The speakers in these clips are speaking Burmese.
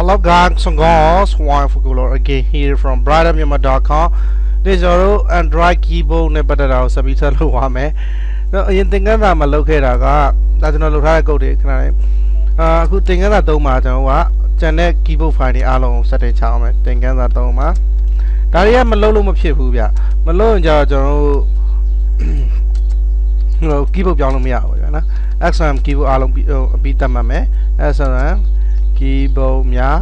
Hello guys, guys, one for color again here from brightmyanmar.com ဒီကျွန်တော်တို့ Android keyboard နဲ့ပတ်သက်တာကိုဆက်ပြီးဆက်လုပ်ပါမယ်။တော့အရင်သင်ခန်းစာမှာလုပ်ခဲ့တာကဒါကျွန်တော်လုပ်ထားတဲ့ code တွေခဏလေးအာအခုသင်ခန်းစာ3မှာကျွန်တော်ကကျန်တဲ့ keyboard file တွေအားလုံး setting ချအောင်မယ်သင်ခန်းစာ3မှာဒါတွေကမလုပ်လို့မဖြစ်ဘူးဗျ။မလုပ်ရင်ကြတော့ကျွန်တော်တို့ဟို keyboard ပြောင်းလို့မရဘူးဗျာနော်။ XM keyboard အားလုံးပြီးအပြီးတတ်မှတ်မယ်။ XM keyboard များ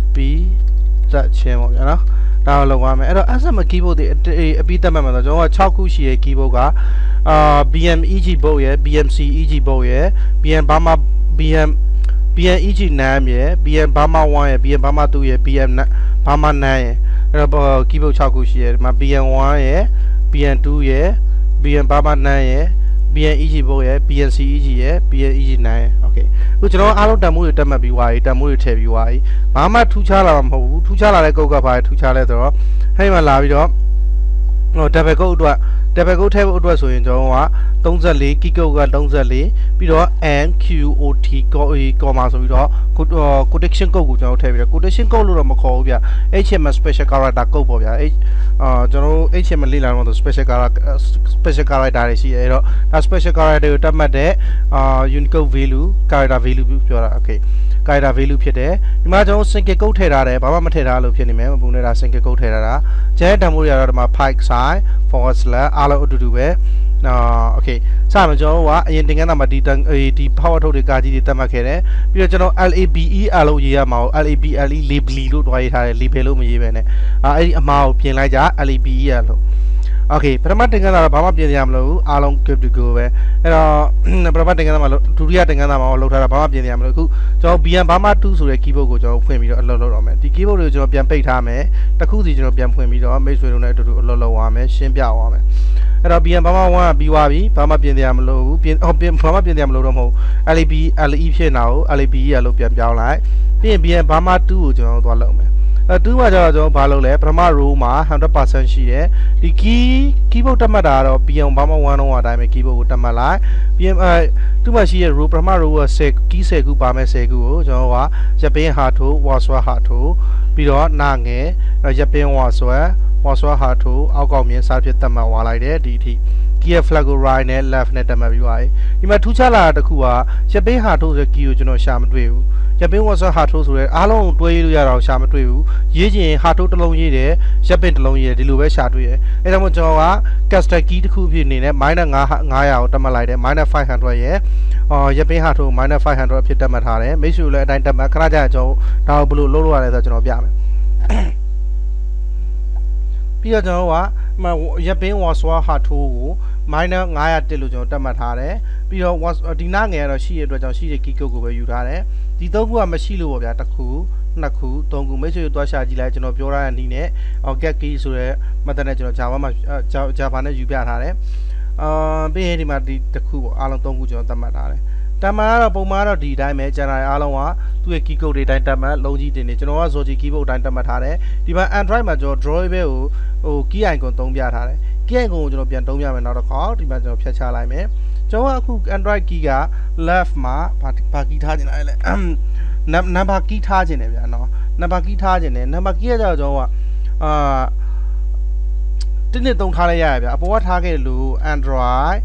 အပြီးတက်ခြင်းပေါ့ဗျာနော်ဒါကိုလုပ်ရမယ်အဲ့တော့ SM keyboard တွေအပြီးတက်မှတ်မှာဆိုကျွန်တော်က6ခုရှိရဲ့ keyboard ကအာ BM EG board ရယ် BMC EG board ရယ် BM Burma BM BM EG NAM ရယ် BM Burma 1ရယ် BM Burma 2ရယ် BM Burma 9ရယ်အဲ့တော့ keyboard 6ခုရှိရယ်ဒီမှာ BM 1ရယ် BM 2ရယ် BM Burma 9ရယ် BNEG4 ရယ် BNCEG ရယ် BNEG9 okay အခုကျွန်တော်အားလုံးတန်မိုးတွေတက်မှတ်ပြီးွားပြီတန်မိုးတွေထည့်ပြီးွားပြီဘာမှထူးခြားလာမှာမဟုတ်ဘူးထူးခြားလာတဲ့ကုတ်ကဘာလဲထူးခြားလဲဆိုတော့ဟဲ့မှာလာပြီးတော့ဟို double ကုတ်အတွက် double ကုတ်ထည့်ဖို့အတွက်ဆိုရင်ကျွန်တော်က34 key ကုတ်က34ပြီးတော့ MQOT comma ဆိုပြီးတော့ quotation ကုတ်ကိုကျွန်တော်ထည့်ပြီးတော့ quotation ကုတ်လို့တော့မခေါ်ဘူးဗျ HTML special character ကုတ်ပေါ့ဗျအဲ့အာကျွန်တော်တို့ HTML လေ့လာတော့ special character special character တွေရှိရဲအဲ့တော့ဒါ special character တွေကိုတတ်မှတ်တဲ့အာ Unicode value character value ပြောတာ okay character value ဖြစ်တယ်ဒီမှာကျွန်တော် single code ထည့်ထားတယ်ဘာမှမထည့်ထားလို့ဖြစ်နေမယ်ပုံနေတာ single code ထည့်ထားတာကျန်တဲ့ demo တွေကတော့ဒီမှာ pipe side forward slash အားလုံးအတူတူပဲနော်โอเคစမှာကျွန်တော်တို့ကအရင်တင်ကန်းတာမှာဒီဒီ power ထုတ်တွေကာကြီးတွေတက်မှတ်ခဲ့တယ်ပြီးတော့ကျွန်တော် LABE လို့ရေးရမှာကို LABLE label လို့တွားရေးထားတယ် label လို့မရေးပဲနဲ့အဲအဲ့ဒီအမှားကိုပြင်လိုက်ကြ LABE ရလို့โอเคပထမတင်ကန်းတာတော့ဘာမှပြင်ရမလို့အားလုံး good to go ပဲအဲ့တော့ပထမတင်ကန်းတာမှာဒုတိယတင်ကန်းတာမှာလောက်ထားတာဘာမှပြင်ရမလို့အခုကျွန်တော် BM Burma 2ဆိုတဲ့ keyboard ကိုကျွန်တော်ဖွင့်ပြီးတော့အလုပ်လုပ်တော့မယ်ဒီ keyboard တွေကိုကျွန်တော်ပြန်ပိတ်ထားမယ်တစ်ခုစီကျွန်တော်ပြန်ဖွင့်ပြီးတော့မိတ်ဆွေတို့နဲ့အတူတူအလုပ်လုပ်ရမယ်ရှင်းပြရမယ် အဲ့တော့ BM ဘာမှ1ကပြီးသွားပြီဘာမှပြင်တရားမလို့ဘူးပြင်ဟောပြင်ဘာမှပြင်တရားမလို့တော့မဟုတ် LEB LE ဖြစ်နေတာကို LEB ရလို့ပြန်ပြောင်းလိုက်ပြီးရင် BM ဘာမှ2ကိုကျွန်တော်သွားလုပ်မယ်အဲ2မှာကျတော့ကျွန်တော်ဘာလုပ်လဲပထမ row မှာ100%ရှိတယ်ဒီ key keyboard တက်မှတ်တာကတော့ BM ဘာမှ1လုံးအတိုင်းပဲ keyboard ကိုတက်မှတ်လိုက် BM အဲ2မှာရှိတဲ့ row ပထမ row က10 key 10ခုပါမယ်10ခုကိုကျွန်တော်ကရပ်ပင်းဟာထိုး waswa ဟာထိုးပြီးတော့နာငယ်ရပ်ပင်း waswa ဝါဆွာ ဟာထိုအောက်ကောက်မြင်စားဖြစ်တက်မှတ်သွားလိုက်တယ်ဒီအထိ gear flag ကို right နဲ့ left နဲ့တက်မှတ်ပြီးသွားပြီဒီမှာထူးခြားလာတာတစ်ခုကရပ်ပင်းဟာထိုဆိုတဲ့ key ကိုကျွန်တော်ရှာမတွေ့ဘူးရပ်ပင်းဝါဆွာဟာထိုဆိုတဲ့အားလုံးတွဲရေးလို့ရတော့ရှာမတွေ့ဘူးရေးချင်ဟာထိုတစ်လုံးရေးတယ်ရပ်ပင်းတစ်လုံးရေးတယ်ဒီလိုပဲရှာတွေ့ရအဲဒါမှကျွန်တော်က caster key တစ်ခုဖြစ်နေနဲ့ -900 900ကိုတက်မှတ်လိုက်တယ် -500 ရဲ့အော်ရပ်ပင်းဟာထို -500 ဖြစ်တက်မှတ်ထားတယ်မိတ်ဆွေလည်းအတိုင်းတက်မှတ်ခဏကြာကျွန်တော်ဒါကိုဘယ်လိုလုပ်လို့ရလဲဆိုတော့ကျွန်တော်ပြမယ် ပြီးတော့ကျွန်တော်ကရပ်ပင်းဝါဆွာဟာထိုးကို minor 900တက်လို့ကျွန်တော်တက်မှတ်ထားတယ်ပြီးတော့ဒီနာငယ်ကတော့ရှိရတဲ့အတွက်ကြောင့်ရှိတဲ့ key code ကိုပဲယူထားတယ်ဒီသုံးခုကမရှိလို့ပေါ့ဗျာတစ်ခုနှစ်ခုသုံးခုမိတ်ဆွေတို့တွားရှာကြည့်လိုက်ကျွန်တော်ပြောရတဲ့အနေနဲ့ get key ဆိုတဲ့ method နဲ့ကျွန်တော် Java မှာ Java နဲ့ယူပြထားတယ်အာပြီးရင်ဒီမှာဒီတစ်ခုပေါ့အားလုံးသုံးခုကျွန်တော်တက်မှတ်ထားတယ် တမန်ကတော့ပုံမှန်တော့ဒီအတိုင်းပဲကျန်တာအားလုံးကသူ့ရဲ့ key code တွေအတိုင်းတက်မှတ်လုံးကြီးတင်နေကျွန်တော်က Zoji keyboard အတိုင်းတက်မှတ်ထားတယ်ဒီမှာ Android မှာကျွန်တော် drawable ကိုဟို key icon သုံးပြထားတယ် key icon ကိုကျွန်တော်ပြန်သုံးပြမယ်နောက်တစ်ခါဒီမှာကျွန်တော်ဖြတ်ချလိုက်မယ်ကျွန်တော်ကအခု Android key က left မှာဘာဘာ key ထားခြင်းလဲ number key ထားခြင်းတယ်ဗျာနော် number key ထားခြင်းတယ် number key ကကြောင့်ကျွန်တော်ကအာတင်းနဲ့သုံးထားလိုက်ရရဗျာအပေါ်ကထားခဲ့လို့ Android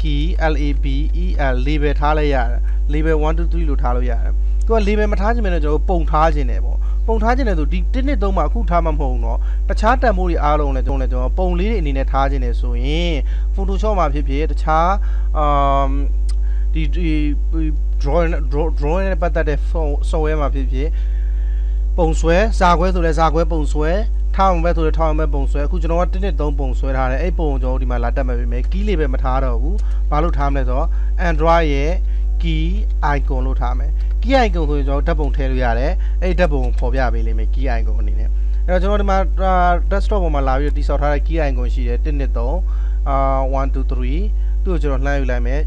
key lab el label ထားလိုက်ရတယ် label 1 2 3လို့ထားလို့ရတယ်သူက label မထားခြင်းပဲတော့ကျွန်တော်ပုံထားခြင်းတယ်ပေါ့ပုံထားခြင်းလည်းဆိုဒီတစ်နှစ်သုံးမှာအခုထားမှမဟုတ်တော့တခြားတန်ဖိုးတွေအားလုံးလည်းကျွန်တော်လည်းကျွန်တော်ပုံလေးတွေအနေနဲ့ထားခြင်းတယ်ဆိုရင် Photoshop မှာဖြစ်ဖြစ်တခြားအမ်ဒီဒီ drawing drawing နဲ့ပတ်သက်တဲ့ software မှာဖြစ်ဖြစ်ပုံဆွဲဇာခွဲဆိုလဲဇာခွဲပုံဆွဲ ထောင်ပဲဆိုတော့ထောင်ပဲပုံဆွဲအခုကျွန်တော်ကတစ်နှစ်သုံးပုံဆွဲထားတယ်အဲ့ပုံကျွန်တော်ဒီမှာလာတက်မဲ့ပြီမယ် key လေးပဲမထားတော့ဘူးဘာလို့ထားမလဲဆိုတော့ Android ရဲ့ key icon လို့ထားမယ် key icon ဆိုရင်ကျွန်တော်ဓာတ်ပုံထည့်လို့ရတယ်အဲ့ဓာတ်ပုံကိုဖော်ပြပေးလိမ့်မယ် key icon အနေနဲ့အဲ့တော့ကျွန်တော်ဒီမှာ desktop ပေါ်မှာလာပြီးတိစောက်ထားတဲ့ key icon ရှိတယ်1 2 3အာ1 2 3သူ့ကိုကျွန်တော်လှမ်းယူလိုက်မယ်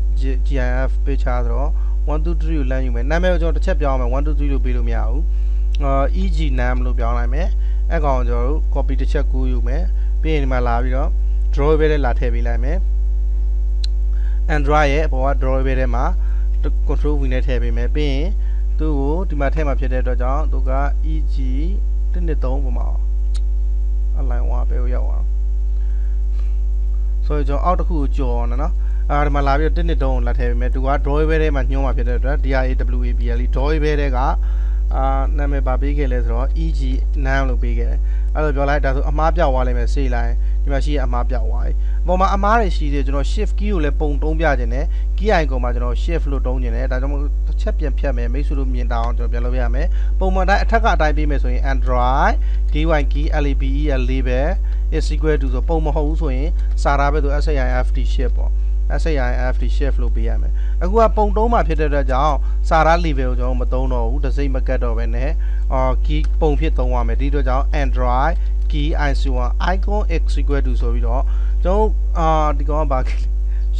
GIF page ဆိုတော့1 2 3ကိုလှမ်းယူမယ်နာမည်ကိုကျွန်တော်တစ်ချက်ပြောင်းမယ်1 2 3လို့ပေးလို့မရဘူးအာ EG name လို့ပြောင်းလိုက်မယ် အဲ့ကောင်ကျွန်တော်တို့ copy တစ်ချက်ကူးယူမယ်ပြီးရင်ဒီမှာလာပြီးတော့ drawable နဲ့လာထည့်ပေးလိုက်မယ် Android ရဲ့အပေါ်က drawable ထဲမှာ control V နဲ့ထည့်ပေးမယ်ပြီးရင်သူ့ကိုဒီမှာထည့်မှာဖြစ်တဲ့အတွက်ကြောင့်သူက EG 1.3ပုံမှာအလိုင်းဝါပဲရောက်အောင်ဆိုတော့ကျွန်တော်အောက်တစ်ခုကိုကြော်နော်နော်အာဒီမှာလာပြီးတော့1နှစ်တုံးကိုလက်ထည့်ပေးမယ်သူက draw ပဲထဲမှာညှိုးမှာဖြစ်တဲ့အတွက် DRAWABL draw ပဲထဲက အာနာမည်ပါပေးခဲ့လဲဆိုတော့ EG နန်းလို့ပေးခဲ့တယ်အဲ့လိုပြောလိုက်ဒါဆိုအမားပြောက်သွားလိမ့်မယ်စေးလိုက်ဒီမှာရှိရအမားပြောက်သွားပြီအပေါ်မှာအမားတွေရှိသေးတယ်ကျွန်တော် shift key ကိုလည်းပုံတုံးပြခြင်းနဲ့ key icon မှာကျွန်တော် shift လို့တုံးခြင်းနဲ့ဒါကြောင့်မို့တစ်ချက်ပြန်ဖြတ်မယ်မိတ်ဆွေတို့မြင်တာအောင်ကျွန်တော်ပြန်လုပ်ရမယ်ပုံမှန်တိုင်းအထက်ကအတိုင်းပေးမယ်ဆိုရင် android gy key label label is equal to ဆိုပုံမဟုတ်ဘူးဆိုရင်စာရာပဲဆို SAIFT shift ပေါ့ SAIFT shift လို့ပေးရမယ်အခုကပုံတုံးမှာဖြစ်တဲ့အတွက်ကြောင့်စာရာ level ကိုကျွန်တော်မသုံးတော့ဘူးတစ်စိမ့်မကတ်တော့ပဲနဲ့အော် key ပုံဖြစ်သုံးရမယ်ဒီအတွက်ကြောင့် android key ic1 icon x equal to ဆိုပြီးတော့ကျွန်တော်အာဒီကောင်ကဘာ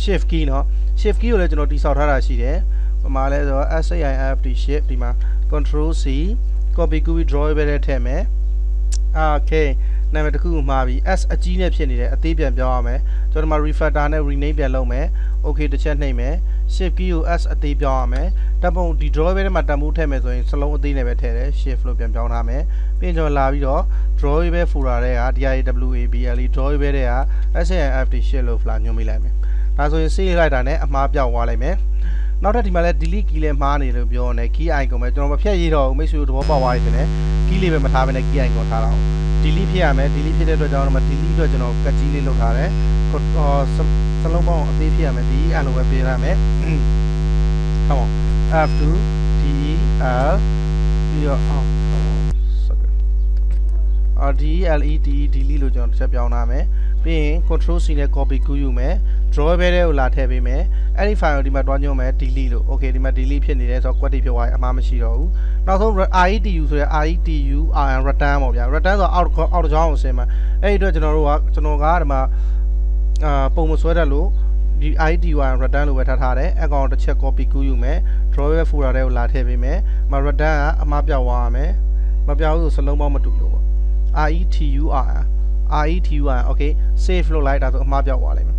shift key เนาะ shift key ကိုလည်းကျွန်တော်တိစောက်ထားတာရှိတယ်။ဘာမှလဲဆိုတော့ SAIFT shift ဒီမှာ control C copy copy draw ပဲထည့်မယ်။ okay နာမည်တစ်ခုမှာပြီး S အကြီးနဲ့ဖြစ်နေတယ်အသေးပြန်ပြောင်းရမယ်။ကျွန်တော်ဒီမှာ refactor နဲ့ rename ပြန်လုပ်မယ်။ okay တစ်ချက်နှိပ်မယ်။ shift key ကို S အသေးပြောင်းရမယ်။တပ်ပုံဒီ draw ပဲထဲမှာတန်ဖိုးထည့်မယ်ဆိုရင်စလုံးအသေးနဲ့ပဲထည့်တယ် shift လို့ပြန်ပြောင်းထားမယ်။ပြီးရင်ကျွန်တော်လာပြီးတော့ draw ပဲ folder တွေက DIWABLE draw ပဲတွေက SAIFT shift လို့ flag ညွှန်မိလိုက်မယ်။ဒါဆိုရင် save လိုက်တာနဲ့အမှားပြောက်သွားလိုက်မယ် နောက်ထပ်ဒီမှာလဲ delete key လဲမှားနေလို့ပြောနေ key icon ပဲကျွန်တော်မဖြတ်ရတော့ဘူးမိတ်ဆွေတို့သဘောပေါက်သွားပြီတဲ့ key လေးပဲမထားဘဲနဲ့ key icon ထားတာအောင် delete ဖြစ်ရမယ် delete ဖြစ်တဲ့အတွက်ကြောင့်တော့ delete အတွက်ကျွန်တော်ကတ်ကြီးလေးလုပ်ထားတယ်ဟောစလုံးပေါင်းအသေးဖြစ်ရမယ်ဒီအဲ့လိုပဲပေးရမယ် come on f2 d l ပြီးတော့အော်အော် d l e d delete လို့ကျွန်တော်တစ်ချက်ပြောင်းထားမယ်ပြီးရင် control c နဲ့ copy ကူးယူမယ် draw ပဲတဲ့ကိုလာထည့်ပေးမယ်အဲ့ဒီ file ကိုဒီမှာတွားညွှန်မယ် delete လို့ okay ဒီမှာ delete ဖြစ်နေတယ်ဆိုတော့ quality ဖြစ်သွားရင်အမှားမရှိတော့ဘူးနောက်ဆုံး retu ဆိုရဲ retu rn return ပေါ့ဗျာ return ဆိုတော့ out out ကြောင်းကိုဆင်းမှာအဲ့ဒီအတွက်ကျွန်တော်တို့ကကျွန်တော်ကဒီမှာအာပုံမဆွဲတတ်လို့ဒီ ID1 return လို့ပဲထားထားတယ်အကောင့်တစ်ချက် copy ကူးယူမယ် draw ပဲ folder တွေကိုလာထည့်ပေးမယ်မ return ကအမှားပြောက်သွားရမယ်မပြောက်ဘူးဆိုစလုံးပေါင်းမတူလို့ပေါ့ RETUR RETUR okay save လုပ်လိုက်ဒါဆိုအမှားပြောက်သွားလိမ့်မယ်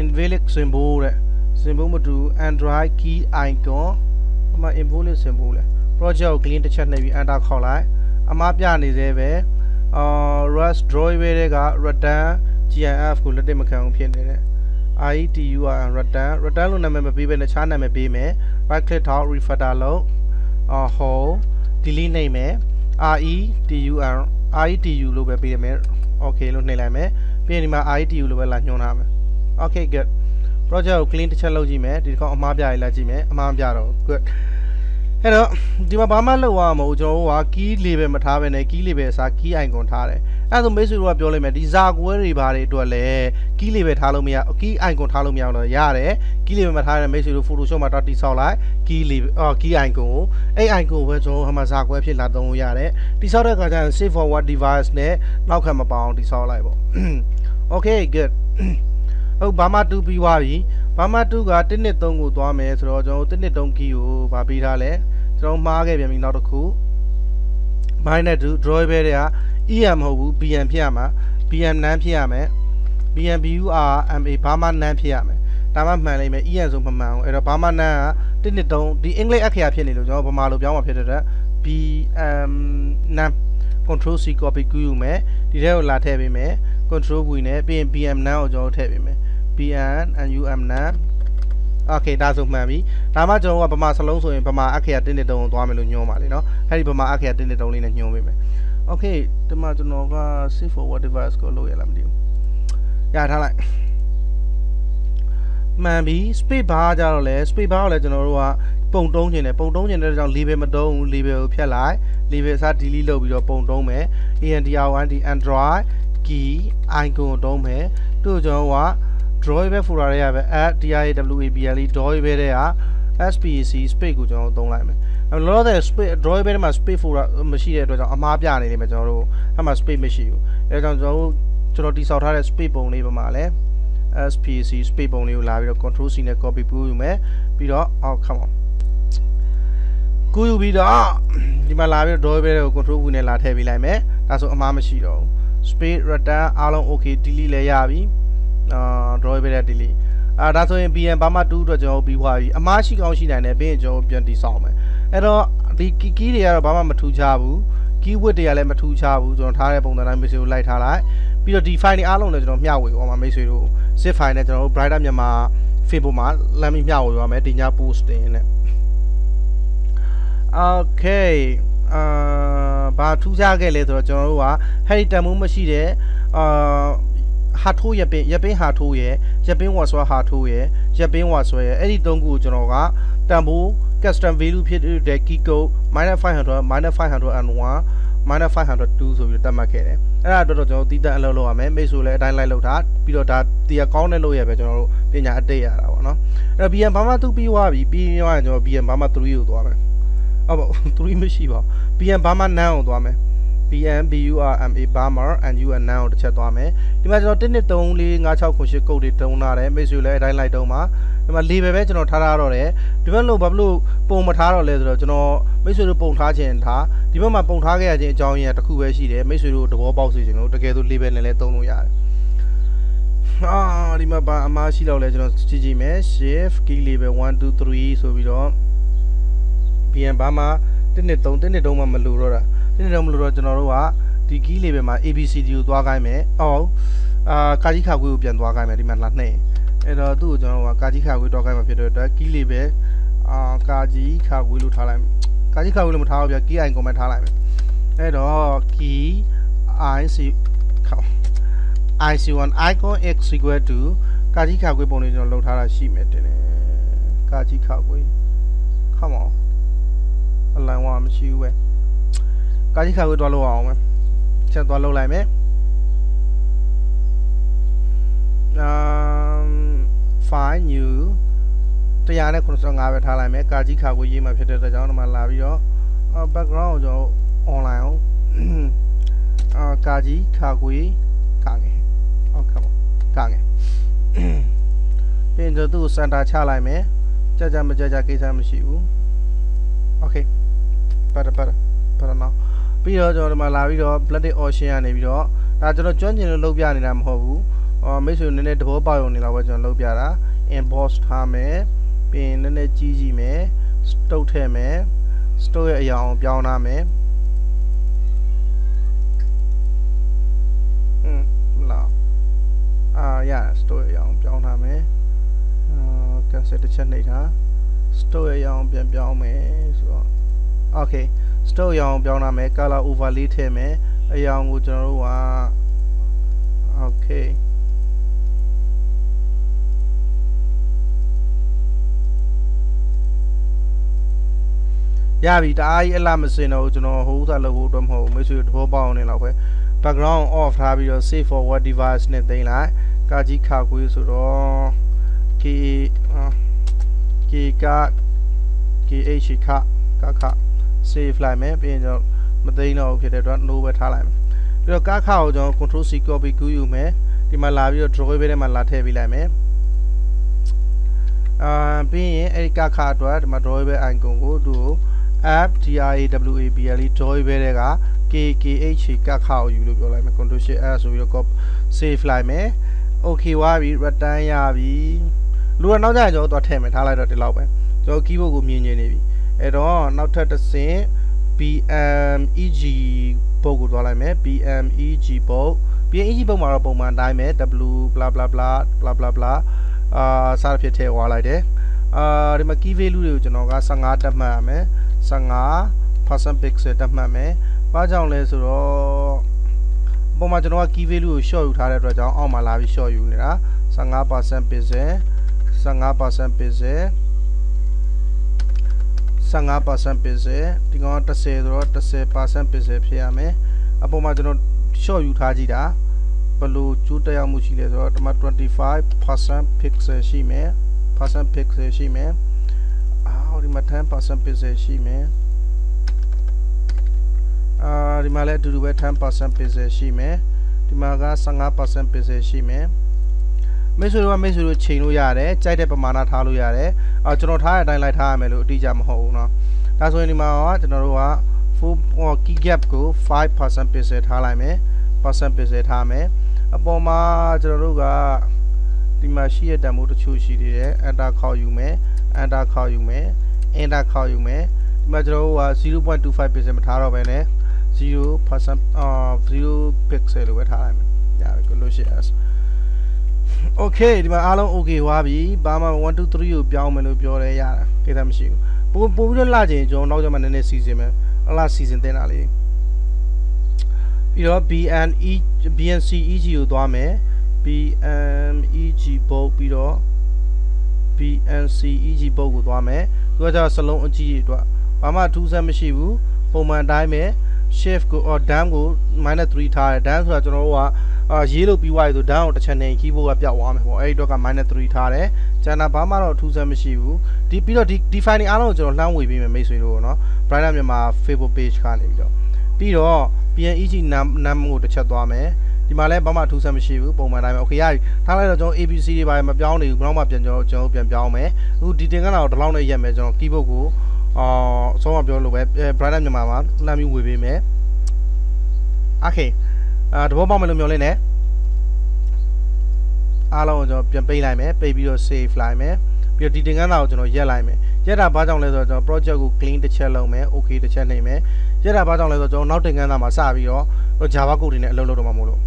invalid symbol တဲ့ symbol မတူ android key icon အမှ invalid symbol လဲ project ကို clean တစ်ချက်နှိပ်ပြီး enter ခေါက်လိုက်အမှားပြနေသေးပဲအာ rust draw ပဲတဲ့က return gif ကိုလက်တက်မခံအောင်ဖြစ်နေတဲ့ IETUR return return လို့နာမည်မပေးဘဲနဲ့ခြားနာမည်ပေးမယ် right click ထောက် refactor လုပ်အာ home delete နှိပ်မယ် RETUR RETU လို့ပဲပေးရမယ် okay လို့နှိပ်လိုက်မယ်ပြီးရင်ဒီမှာ RETU လို့ပဲလာညွှန်းထားမယ် okay good project ကို clean တစ်ချက်လုပ်ကြည့်မယ်ဒီတစ်ခေါက်အမှားပြရလိုက်ကြည့်မယ်အမှားပြတော့ good အဲ့တော့ဒီမှာဘာမှလုပ်ရမှာမဟုတ်ကျွန်တော်တို့က key label မထားဘဲနဲ့ key label အစား key icon ထားတယ်အဲ့ဒါဆိုမိတ်ဆွေတို့ကပြောလိုက်မယ်ဒီဇာကွဲတွေဘာတွေအတွက်လဲ key label ထားလို့မရ key icon ထားလို့မရတော့ရတယ် key label မထားတဲ့မိတ်ဆွေတို့ Photoshop မှာတော့တိဆောက်လိုက် key label အော် key icon ကိုအဲ့ icon ကိုပဲကျွန်တော်ဟိုမှာဇာကွဲဖြစ်လာသုံးလို့ရတယ်တိဆောက်တဲ့အခါကျရင် save forward device နဲ့နောက်ခံမပေါအောင်တိဆောက်လိုက်ပေါ့ okay good ဟုတ်ဘာမှတူပြီးသွားပြီဘာမှတူက1နှစ်3ကိုသွားမယ်ဆိုတော့ကျွန်တော်1နှစ်3 key ကိုဗာပေးထားလဲကျွန်တော်မှားခဲ့ပြန်ပြီနောက်တစ်ခု minus 2 draw ပဲတဲ့က EM မဟုတ်ဘူး BM ဖြစ်ရမှာ BM နန်းဖြစ်ရမယ် BM BUR MA ဘာမှနန်းဖြစ်ရမယ်ဒါမှမှန်လိမ့်မယ် EM ဆိုမမှန်ဘူးအဲ့တော့ဘာမှနန်းက1နှစ်3ဒီအင်္ဂလိပ်အခရာဖြစ်နေလို့ကျွန်တော်ဗမာလိုပြောင်းမှာဖြစ်တဲ့အတွက် BM နန်း control C copy ကူးယူမယ်ဒီထဲကိုလာထည့်ပေးမယ် control V နဲ့ပြီးရင် BM နန်းကိုကျွန်တော်ထည့်ပေးမယ် BN NUM နန်းโอเคဒါဆိုမှန်ပြီဒါမှကျွန်တော်ကဗမာစလုံးဆိုရင်ဗမာအခရာတင်းတစ်တုံသွားမယ်လို့ညွှန်းပါလေเนาะအဲ့ဒီဗမာအခရာတင်းတစ်တုံလေးနဲ့ညွှန်းပေးမယ်โอเคဒီမှာကျွန်တော်က save forward device ကိုလုပ်ရလားမသိဘူးရထားလိုက်မှန်ပြီ space bar ကြတော့လဲ space bar ကိုလည်းကျွန်တော်တို့ကပုံတုံးခြင်းနဲ့ပုံတုံးခြင်းတဲ့ကြောင့် label မတုံးဘူး label ကိုဖြတ်လိုက် label အစား delete လုပ်ပြီးတော့ပုံတုံးမယ် ANDR1D Android key icon ကိုတုံးမယ်သူ့ကျွန်တော်က draw ပဲ folder ရရပဲ add diawable draw ပဲတဲ့က SPC space ကိုကျွန်တော်သုံးလိုက်မယ်။လောလောဆယ် space draw ပဲထဲမှာ space folder မရှိတဲ့အတွက်ကြောင့်အမှားပြနေနေမှာကျွန်တော်တို့အဲ့မှာ space မရှိဘူး။အဲဒါကြောင့်ကျွန်တော်တို့ကျွန်တော်တိစောက်ထားတဲ့ space ပုံလေးပေါ်မှာလည်း SPC space ပုံလေးကိုလာပြီးတော့ control C နဲ့ copy ပို့ယူမယ်။ပြီးတော့အော် come on ကိုယူပြီးတော့ဒီမှာလာပြီးတော့ draw ပဲကို control V နဲ့လာထည့်ပေးလိုက်မယ်။ဒါဆိုအမှားမရှိတော့ဘူး။ space return အားလုံး okay delete လည်းရပြီ။ အာ draw ပဲတဲ့ delete အာဒါဆိုရင် BN ဘာမှ2အတွက်ကျွန်တော်ပြီးသွားပြီအမားရှိကောင်းရှိနိုင်တယ်ပြီးရင်ကျွန်တော်ပြန်တည်ဆောက်မယ်အဲ့တော့ဒီ key key တွေကတော့ဘာမှမထူးခြားဘူး keyword တွေကလည်းမထူးခြားဘူးကျွန်တော်ထားတဲ့ပုံစံတိုင်းမိတ်ဆွေတို့လိုက်ထားလိုက်ပြီးတော့ဒီ file တွေအားလုံးလည်းကျွန်တော်မျှဝေသွားမှာမိတ်ဆွေတို့ zip file နဲ့ကျွန်တော်တို့ brighter မြန်မာ Facebook မှာလမ်းပြီးမျှဝေသွားမယ်ဒီည post တင်နဲ့ okay အာဘာထူးခြားခဲ့လဲဆိုတော့ကျွန်တော်တို့ကဟဲ့ဒီတန်မိုးမရှိတဲ့အာ ဟာထိုးရပင်ရပင်ဟာထိုးရရပင်ဝါဆွာဟာထိုးရရပင်ဝါဆွဲရအဲ့ဒီသုံးခုကိုကျွန်တော်ကတန်ဖိုး custom value ဖြစ်တဲ့ key code -500 -501 -502 ဆိုပြီးတတ်မှတ်ခဲ့တယ်အဲ့ဒါတော့ကျွန်တော်တီးတက်အလုပ်လုပ်ရမယ်မိတ်ဆွေလည်းအတိုင်းလိုက်လုပ်တာပြီးတော့ဒါတရားကောင်းတဲ့လုပ်ရပဲကျွန်တော်တို့ပညာအတိတ်ရတာပေါ့နော်အဲ့တော့ BM ဘာမှသူပြီးသွားပြီပြီးရင်ကျွန်တော် BM ဘာမှ3ကိုသွားမယ်ဟုတ်ပါ3မရှိပါဘူး BM ဘာမှ9ကိုသွားမယ် BM BURMA Burma and UN 9ကိုတစ်ချက်သွားမယ်ဒီမှာကျွန်တော်1 2 3 4 5 6 9 10ကုတ်တွေတုံးလာတယ်မိတ်ဆွေလည်းအတိုင်းလိုက်တုံးပါဒီမှာ label ပဲကျွန်တော်ထားထားတော့တယ်ဒီဘက်လို့ဘာလို့ပုံမထားတော့လဲဆိုတော့ကျွန်တော်မိတ်ဆွေတို့ပုံထားခြင်းထားဒီဘက်မှာပုံထားခဲ့ရခြင်းအကြောင်းရင်းတစ်ခုပဲရှိတယ်မိတ်ဆွေတို့သဘောပေါက်စေချင်လို့တကယ်ဆို label နဲ့လည်းတုံးလို့ရတယ်အာဒီမှာပါအမားရှိတော့လဲကျွန်တော်ကြည့်ကြည့်မယ် shift key label 1 2 3ဆိုပြီးတော့ BM ဘာမှ1 2 3 1 2 3မှမလို့တော့တာ 1 2 3မလို့တော့ကျွန်တော်တို့ကဒီ key label မှာ ABCD ကိုသွားခိုင်းမယ်အော်အာကာကြီးခါခွေးကိုပြန်သွားခိုင်းမယ်ဒီမှာလာနှိမ့်အဲ့တော့သူ့ကိုကျွန်တော်ကကာကြီးခါခွေးတော့ခိုင်းမှာဖြစ်တဲ့အတွက် key label အာကာကြီးခါခွေးလို့ထားလိုက်ကာကြီးခါခွေးလို့မထားဘူးဗျ key icon မှာထားလိုက်မယ်အဲ့တော့ key ic ic1 icon x equal to ကာကြီးခါခွေးပုံလေးကျွန်တော်လောက်ထားတာရှိမယ်တင်တယ်ကာကြီးခါခွေး come on အလိုင်းဝါမရှိဘူးပဲ ကာကြီးခါခွေးတွားလို့အောင်မယ်ချက်သွားလောက်လိုက်မယ် um file new 195ပဲထားလိုက်မယ်ကာကြီးခါကိုရေးမှဖြစ်တဲ့အတွက်ကြောင့်ဒီမှာလာပြီးတော့ background ကိုကျွန်တော် online အောင်အာကာကြီးခါကိုကာငယ်ဟုတ်ကဲ့ပါကာငယ်ပြင်တော့သူ့စင်တာချလိုက်မယ်ကြကြမကြကြကိစ္စမရှိဘူး okay ပါပါပါနော် ပြီးတော့ကျွန်တော်ဒီမှာလာပြီးတော့ blooded ocean ကနေပြီးတော့ဒါကျွန်တော်ကျွမ်းကျင်လို့လုပ်ပြနေတာမဟုတ်ဘူးအော်မိတ်ဆွေနည်းနည်းတဘောပေါက်ရုံနေလောက်ပဲကျွန်တော်လုပ်ပြတာ emboss ထားမယ်ပြီးရင်နည်းနည်းကြီးကြီးမယ် stoke ထည့်မယ် stoke ရဲ့အရာအောင်ပြောင်းထားမယ်ဟွန်းလာအာရ stoke ရဲ့အရာအောင်ပြောင်းထားမယ်အာ cancel တစ်ချက်နှိပ်ထား stoke ရဲ့အရာအောင်ပြန်ပြောင်းမယ်ဆိုတော့ okay stoke ရောင်ပြောင်းထားမယ် color overlay ထည့်မယ်အရာကိုကျွန်တော်တို့က okay ရပြီတအားကြီးအလားမစင်တော့ကျွန်တော်ဟိုဥစားလုပ်ဖို့အတွက်မဟုတ်ဘူးမိတ်ဆွေတဘောပေါအောင်နေတော့ပဲ background off ထားပြီးတော့ save forward device နဲ့တင်လိုက်ကာကြီးခါခွေးဆိုတော့ k k က kh ခကခ save လိုက်မယ်ပြီးရင်ကျွန်တော်မသိမ်းတော့ဖြစ်တဲ့အတွက် no ပဲထားလိုက်မယ်ပြီးတော့ကခကိုကျွန်တော် control c copy ကူးယူမယ်ဒီမှာလာပြီးတော့ draw ပဲထဲမှာလာထည့်ပေးလိုက်မယ်အာပြီးရင်အဲ့ဒီကခအတွက်ဒီမှာ draw ပဲ icon ကိုသူ့ကို app drawable joy ပဲတဲ့က kkh ကခါကိုယူလို့ပြောလိုက်မယ် control shift s ဆိုပြီးတော့ save လိုက်မယ် okay ဝါပြီ return ရပြီလူကနောက်ကျရင်ကျွန်တော်သွားထည့်မယ်ထားလိုက်တော့ဒီလောက်ပဲကျွန်တော် keyboard ကိုမြင်နေနေပြီ အဲ့တော့နောက်ထပ်တစ်ဆင့် BMEG ပုတ်ကိုသွားလိုက်မယ် BMEG ပုတ် BMEG ပုတ်မှာတော့ပုံမှန်တိုင်းပဲ W bla bla bla bla bla bla အာစသဖြင့်ထည့်သွားလိုက်တယ်အာဒီမှာ key value တွေကိုကျွန်တော်က15တက်မှတ်ရမယ်15% pixel တက်မှတ်မယ်။ဘာကြောင့်လဲဆိုတော့ပုံမှန်ကျွန်တော်က key value ကို short ယူထားတဲ့အတွက်ကြောင့်အောက်မှာလာပြီး short ယူနေတာ15% pixel 15% pixel 15% pixel ဒီကောင်က10ဆိုတော့10% pixel ဖြစ်ရမယ်။အပေါ်မှာကျွန်တော် short ယူထားကြည့်တာဘယ်လိုကျိုးတက်ရောက်မှုရှိလဲဆိုတော့ဒီမှာ25% pixel ရှိမယ် percent pixel ရှိမယ်။ဟိုဒီမှာ10% pixel ရှိမယ်အာဒီမှာလည်းအတူတူပဲ10% pixel ရှိမယ်ဒီမှာက15% pixel ရှိမယ် မိတ်ဆွေတို့ကမိတ်ဆွေတို့ချိန်လို့ရတယ်ကြိုက်တဲ့ပမာဏထားလို့ရတယ်အော်ကျွန်တော်ထားတဲ့အတိုင်းလိုက်ထားရမယ်လို့အတိအကျမဟုတ်ဘူးเนาะဒါဆိုရင်ဒီမှာကကျွန်တော်တို့က full key gap ကို5% pixel ထားလိုက်မယ် percent pixel ထားမယ်အပေါ်မှာကျွန်တော်တို့က ဒီမှာရှိရတန်မိုးတချို့ရှိသေးတယ် enter ခေါက်ယူမယ် enter ခေါက်ယူမယ် enter ခေါက်ယူမယ်ဒီမှာကျွန်တော်တို့က0.25% မထားတော့ဘဲနဲ့0%အာ0 pixel လို့ပဲထားလိုက်မယ်ရပြီကို လို့ရှိရ Okay ဒီမှာအားလုံး okay ဟွာပြီဘာမှ1 2 3ကိုပြောင်းမယ်လို့ပြောတယ်ရတာကိစ္စမရှိဘူးပို့ပို့ပြီးတော့လာချိန်ကျွန်တော်နောက်ကျမှနည်းနည်းစီစဉ်မယ်အလားစီစဉ်တင်တာလေးပြီးတော့ BNE BNCEG ကိုသွားမယ် BMEG ပုတ်ပြီးတော့ BNCEG ပုတ်ကိုသွားမယ်သူကကျတော့စလုံးအကြီးတွေအတွက်ဘာမှထူးဆန်းမရှိဘူးပုံမှန်အတိုင်းပဲ shift ကို or dam ကို -3 ထားတယ် dam ဆိုတာကျွန်တော်တို့က အာရေးလို့ပြီးသွားပြီဆို dam ကိုတစ်ချက်နေ keyboard ကပျောက်သွားမယ်ပေါ့အဲ့ဒီတော့က -3 ထားတယ်ကျန်တာဘာမှတော့ထူးဆန်းမရှိဘူးဒီပြီးတော့ဒီ define အားလုံးကိုကျွန်တော်လှမ်းဝေပေးမယ်မိတ်ဆွေတို့เนาะ Brighter မြန်မာ Facebook page ကနေပြီးတော့ပြီးတော့ PNEG num num ကိုတစ်ချက်သွားမယ်ဒီမှာလည်းဘာမှထူးဆန်းမရှိဘူးပုံမှန်တိုင်းပဲ okay ရပြီထားလိုက်တော့ကျွန်တော် ABC တွေပါမပြောင်းနေဘူးဘယ်တော့မှပြန်ကျွန်တော်ကျွန်တော်ပြန်ပြောင်းမယ်အခုဒီတင်ကန်းတော့ဒီလောက်နဲ့ရက်မယ်ကျွန်တော် keyboard ကိုအာအဆုံးမပြောလို့ပဲ Brighter မြန်မာမှာလှမ်းပြီးဝေပေးမယ် okay အာတဘောပေါက်မယ်လို့မျှော်လင့်နေအားလုံးကိုကျွန်တော်ပြန်ပိတ်လိုက်မယ်ပိတ်ပြီးတော့ save လိုက်မယ်ပြီးတော့ဒီတင်ကန်းသားကိုကျွန်တော်ရက်လိုက်မယ်ရက်တာဘာကြောင့်လဲဆိုတော့ကျွန်တော် project ကို clean တစ်ချက်လုပ်မယ် okay တစ်ချက်နှိပ်မယ်ရက်တာဘာကြောင့်လဲဆိုတော့ကျွန်တော်နောက်တင်ကန်းသားမှာစပြီးတော့ Java code တွေနဲ့အလုပ်လုပ်တော့မှာမို့လို့